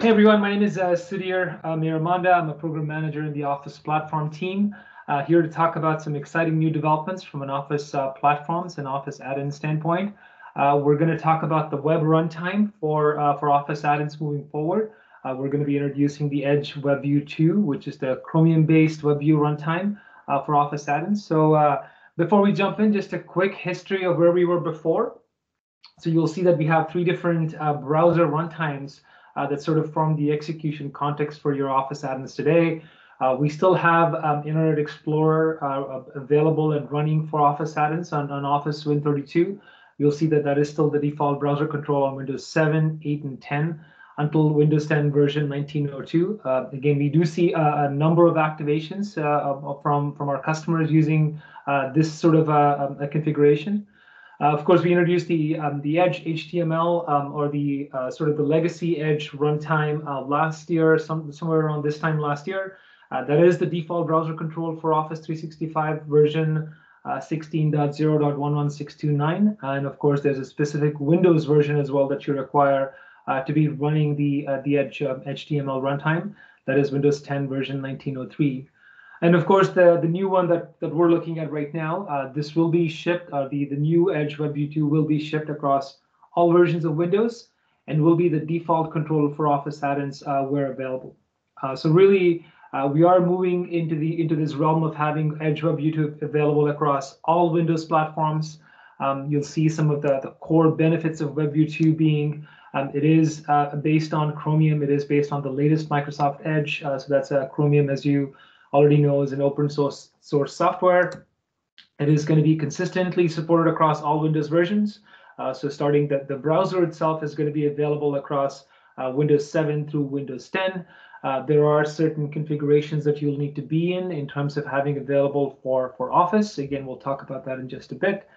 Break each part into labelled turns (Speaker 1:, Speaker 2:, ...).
Speaker 1: Hey everyone, my name is uh, Sudhir uh, Miramanda. I'm a program manager in the Office platform team. Uh, here to talk about some exciting new developments from an Office uh, platforms and Office add-in standpoint. Uh, we're going to talk about the web runtime for, uh, for Office add-ins moving forward. Uh, we're going to be introducing the Edge WebView 2, which is the Chromium-based WebView runtime for Office add-ins. So before we jump in, just a quick history of where we were before. So you'll see that we have three different browser runtimes uh, that sort of form the execution context for your Office add-ins today. Uh, we still have um, Internet Explorer uh, available and running for Office add-ins on, on Office Win32. You'll see that that is still the default browser control on Windows 7, 8, and 10 until Windows 10 version 1902. Uh, again, we do see a, a number of activations uh, from, from our customers using uh, this sort of a, a configuration. Uh, of course, we introduced the um, the Edge HTML um, or the uh, sort of the legacy Edge runtime uh, last year, some, somewhere around this time last year. Uh, that is the default browser control for Office 365 version uh, 16.0.11629. And of course, there's a specific Windows version as well that you require uh, to be running the the Edge HTML runtime. That is Windows 10 version 1903. And of course, the, the new one that, that we're looking at right now, uh, this will be shipped, uh, the, the new Edge WebView 2 will be shipped across all versions of Windows and will be the default control for Office add-ins uh, where available. Uh, so really, uh, we are moving into the into this realm of having Edge WebView 2 available across all Windows platforms. Um, you'll see some of the, the core benefits of WebView 2 being um, it is uh, based on Chromium. It is based on the latest Microsoft Edge. so that's Chromium, as you already know is an open source source software. It is going to be consistently supported across all Windows versions. Uh, so starting the, the browser itself is going to be available across uh, Windows 7 through Windows 10. Uh, there are certain configurations that you'll need to be in in terms of having available for, for Office. Again, we'll talk about that in just a bit.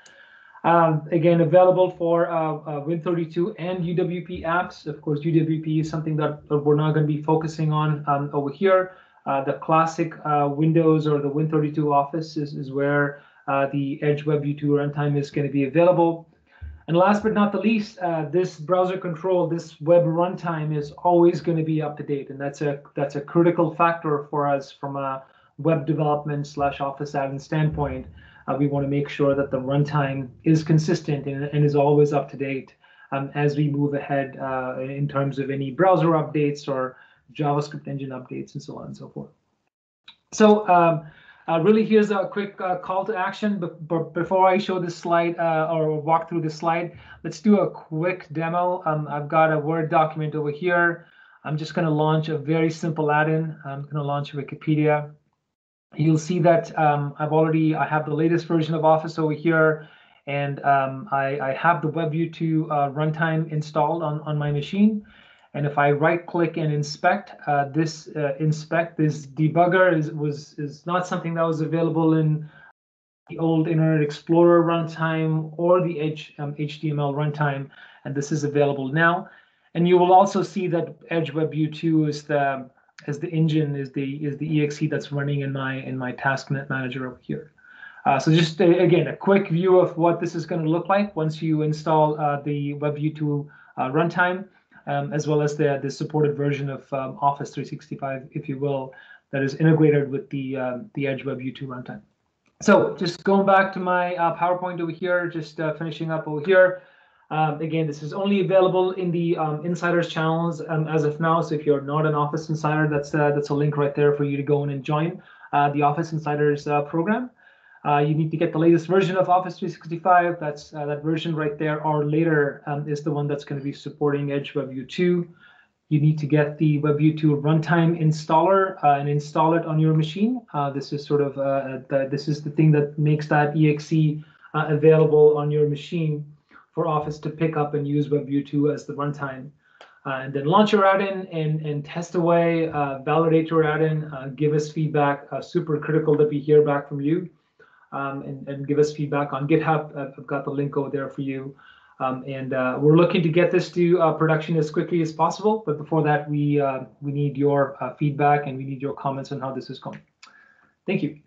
Speaker 1: Um, again, available for uh, uh, Win32 and UWP apps. Of course, UWP is something that we're not going to be focusing on um, over here. Uh, the classic uh, Windows or the Win32 Office is, is where uh, the Edge WebView 2 runtime is going to be available. And last but not the least, uh, this browser control, this web runtime is always going to be up to date, and that's a that's a critical factor for us from a web development slash Office admin standpoint. Uh, we want to make sure that the runtime is consistent and, and is always up to date um, as we move ahead uh, in terms of any browser updates or JavaScript engine updates, and so on and so forth. So um, uh, really, here's a quick uh, call to action. But, but, before I show this slide uh, or walk through this slide, let's do a quick demo. Um, I've got a Word document over here. I'm just going to launch a very simple add-in. I'm going to launch Wikipedia. You'll see that um, I've already I have the latest version of Office over here, and um, I, I, have the WebView 2 uh, runtime installed on, on my machine. And if I right click and inspect, uh, this uh, inspect, this debugger is, was, is not something that was available in the old Internet Explorer runtime or the Edge um, HTML runtime, and this is available now. And you will also see that Edge WebView 2 is the as the engine is the is the exe that's running in my in my task manager over here. Uh, so just uh, again a quick view of what this is going to look like once you install uh, the WebView 2 uh, runtime um, as well as the, the supported version of um, Office 365, if you will, that is integrated with the, um, the Edge WebView 2 runtime. So just going back to my uh, PowerPoint over here, just uh, finishing up over here. Um, again, this is only available in the um, insiders channels um, as of now. So if you're not an Office Insider, that's uh, that's a link right there for you to go in and join uh, the Office Insiders uh, program. Uh, you need to get the latest version of Office 365. That's uh, that version right there, or later um, is the one that's going to be supporting Edge WebView 2. You need to get the WebView 2 runtime installer uh, and install it on your machine. Uh, this is sort of uh, the, this is the thing that makes that exe uh, available on your machine for Office to pick up and use WebView 2 as the runtime. and then launch your add-in and, and test away, validate your add-in, give us feedback. super critical that we hear back from you um, and, and, give us feedback on GitHub. I've got the link over there for you. Um, and uh, we're looking to get this to uh, production as quickly as possible. But before that, we uh, we need your uh, feedback and we need your comments on how this is going. Thank you.